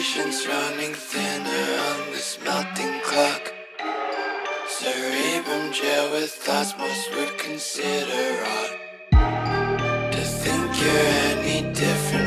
Patience running thinner on this melting clock. Cerebrum jail with thoughts most would consider odd. To think you're any different